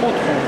попутку.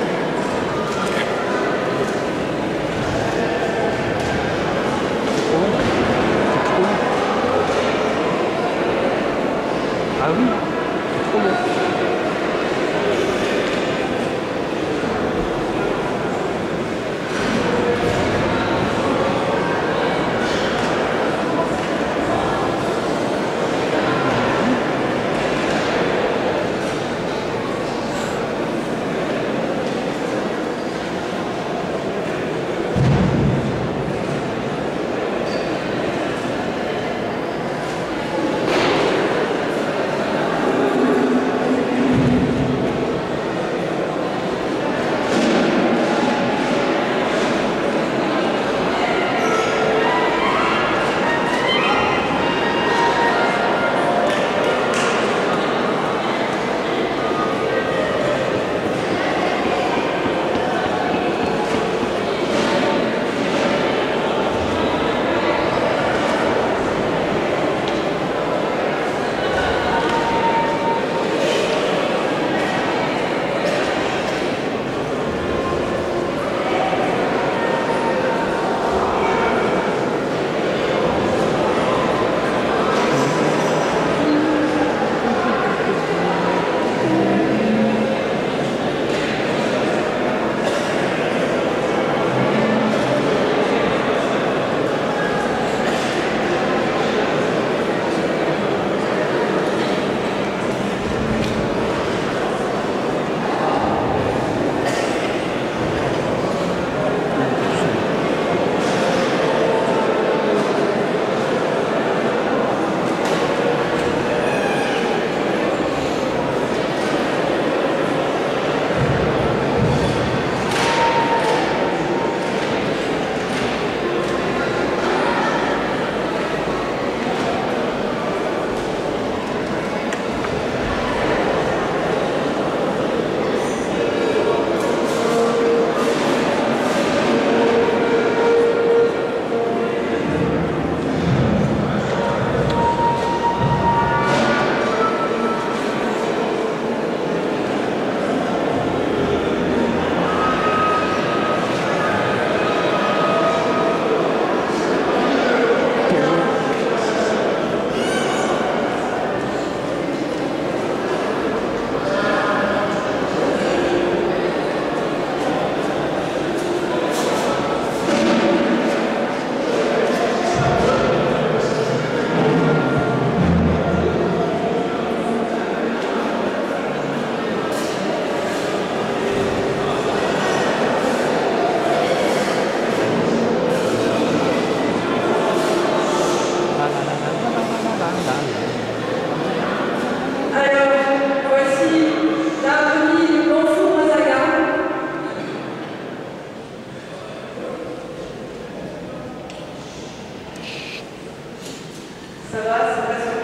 Salah, Salah, Salah.